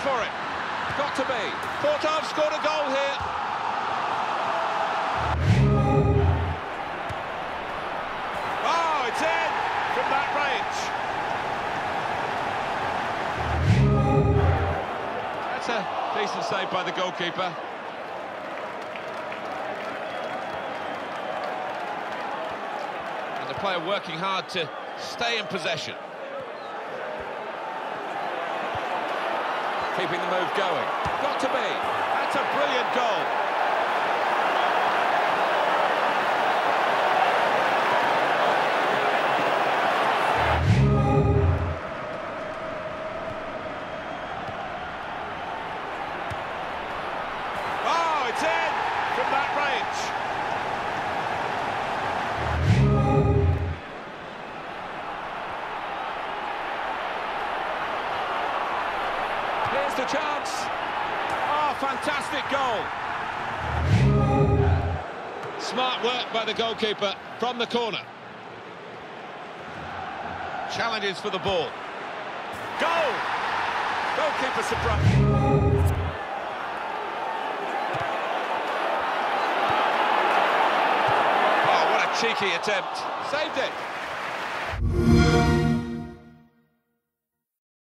for it. Got to be. Porto scored a goal here. Oh, it's in from that range. That's a decent save by the goalkeeper. And the player working hard to stay in possession. Keeping the move going. Got to be. That's a brilliant Here's the chance. Oh, fantastic goal. Smart work by the goalkeeper from the corner. Challenges for the ball. Goal! Goalkeeper surprise. Oh, what a cheeky attempt. Saved it.